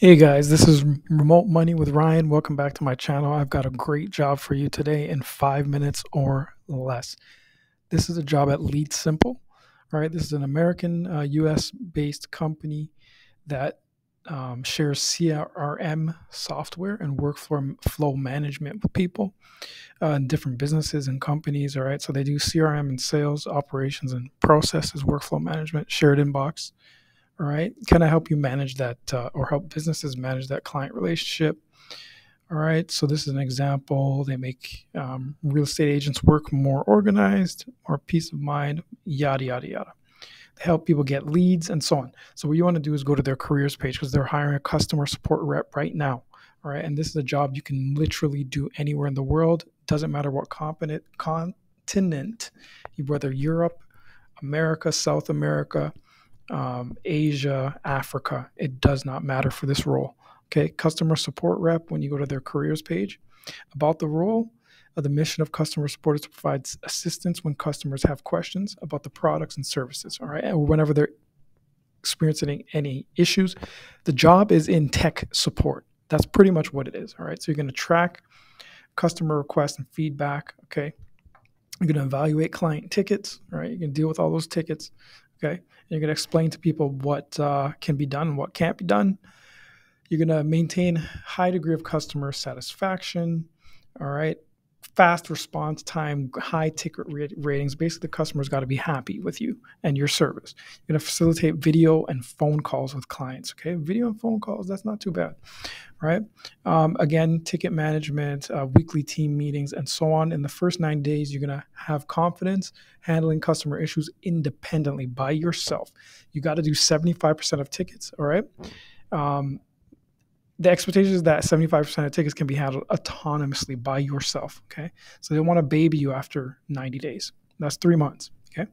Hey guys, this is Remote Money with Ryan. Welcome back to my channel. I've got a great job for you today in five minutes or less. This is a job at LeadSimple. Right, this is an American, uh, US based company that um, shares CRM software and workflow flow management with people uh, in different businesses and companies. All right, so they do CRM and sales, operations and processes, workflow management, shared inbox all right can i help you manage that uh, or help businesses manage that client relationship? All right so this is an example. They make um, real estate agents work more organized more peace of mind yada yada yada. They help people get leads and so on. So what you want to do is go to their careers page because they're hiring a customer support rep right now. All right and this is a job you can literally do anywhere in the world. Doesn't matter what continent whether europe america south america um, Asia, Africa. It does not matter for this role. Okay, customer support rep, when you go to their careers page, about the role, uh, the mission of customer support is to provide assistance when customers have questions about the products and services, all right, or whenever they're experiencing any issues. The job is in tech support. That's pretty much what it is, all right. So you're going to track customer requests and feedback, okay. You're going to evaluate client tickets, right? You can deal with all those tickets. Okay. You're going to explain to people what uh, can be done and what can't be done. You're going to maintain high degree of customer satisfaction. All right fast response time, high ticket ratings. Basically, the customer's got to be happy with you and your service. You're going to facilitate video and phone calls with clients. Okay, video and phone calls, that's not too bad, right? Um, again, ticket management, uh, weekly team meetings, and so on. In the first nine days, you're going to have confidence handling customer issues independently by yourself. You got to do 75% of tickets, all right? Um, the expectation is that 75% of tickets can be handled autonomously by yourself. Okay. So they want to baby you after 90 days. That's three months. Okay.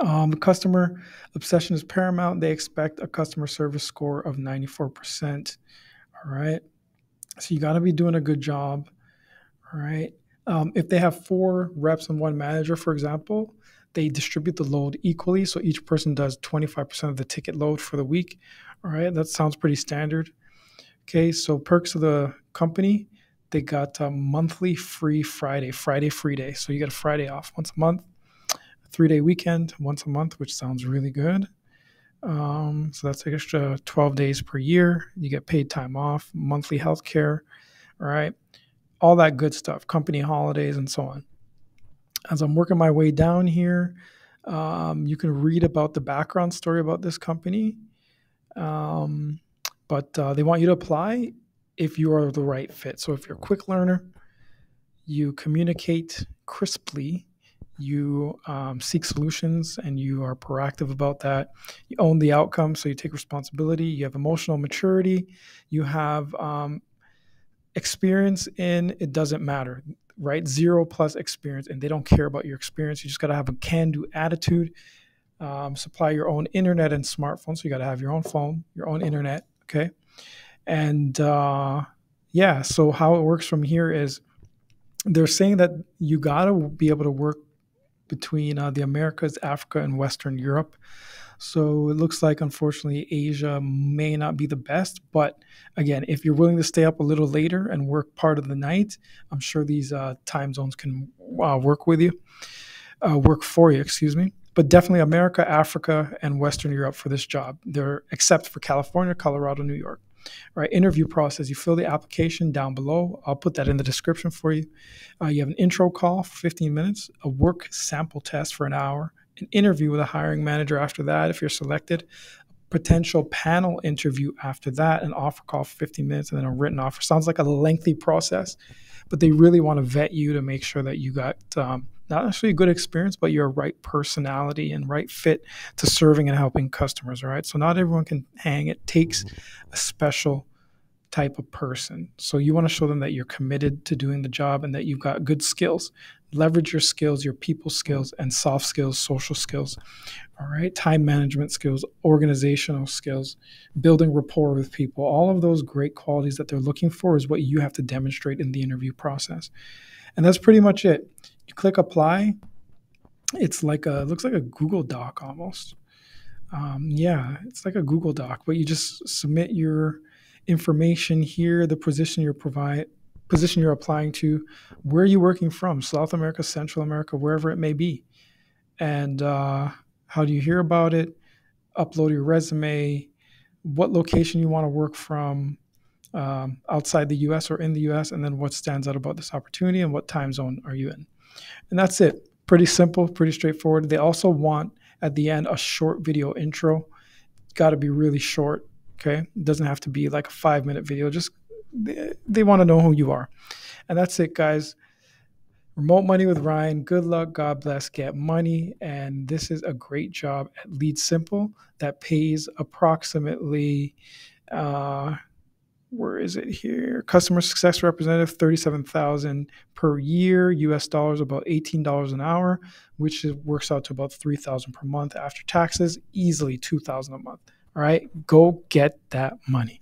Um, customer obsession is paramount. They expect a customer service score of 94%. All right. So you got to be doing a good job. All right. Um, if they have four reps and one manager, for example, they distribute the load equally. So each person does 25% of the ticket load for the week. All right. That sounds pretty standard. Okay, so perks of the company, they got a monthly free Friday, Friday free day. So you get a Friday off once a month, a three day weekend once a month, which sounds really good. Um, so that's extra 12 days per year. You get paid time off, monthly health care, all right, all that good stuff, company holidays, and so on. As I'm working my way down here, um, you can read about the background story about this company. Um, but uh, they want you to apply if you are the right fit. So if you're a quick learner, you communicate crisply, you um, seek solutions, and you are proactive about that. You own the outcome, so you take responsibility. You have emotional maturity. You have um, experience in it doesn't matter, right? Zero plus experience, and they don't care about your experience. You just got to have a can do attitude. Um, supply your own internet and smartphone. So you got to have your own phone, your own internet, Okay. And uh, yeah, so how it works from here is they're saying that you got to be able to work between uh, the Americas, Africa, and Western Europe. So it looks like, unfortunately, Asia may not be the best. But again, if you're willing to stay up a little later and work part of the night, I'm sure these uh, time zones can uh, work with you, uh, work for you, excuse me but definitely America, Africa, and Western Europe for this job. They're except for California, Colorado, New York. Right, interview process. You fill the application down below. I'll put that in the description for you. Uh, you have an intro call for 15 minutes, a work sample test for an hour, an interview with a hiring manager after that if you're selected, potential panel interview after that, an offer call for 15 minutes, and then a written offer. Sounds like a lengthy process, but they really want to vet you to make sure that you got um, not actually a good experience, but your right personality and right fit to serving and helping customers. All right. So not everyone can hang. It takes a special type of person. So you want to show them that you're committed to doing the job and that you've got good skills. Leverage your skills, your people skills, and soft skills, social skills. All right. Time management skills, organizational skills, building rapport with people. All of those great qualities that they're looking for is what you have to demonstrate in the interview process. And that's pretty much it. You click apply. It's like a looks like a Google Doc almost. Um, yeah, it's like a Google Doc, but you just submit your information here, the position you're provide position you're applying to, where are you working from, South America, Central America, wherever it may be, and uh, how do you hear about it? Upload your resume, what location you want to work from um, outside the US or in the US, and then what stands out about this opportunity and what time zone are you in. And that's it. Pretty simple, pretty straightforward. They also want at the end a short video intro. Got to be really short. Okay. It doesn't have to be like a five minute video. Just they, want to know who you are. And that's it, guys. Remote Money with Ryan. Good luck. God bless. Get money. And this is a great job at LeadSimple that pays approximately, uh, where is it here? Customer success representative, 37000 per year, US dollars, about $18 an hour, which works out to about 3000 per month after taxes, easily 2000 a month. All right, go get that money.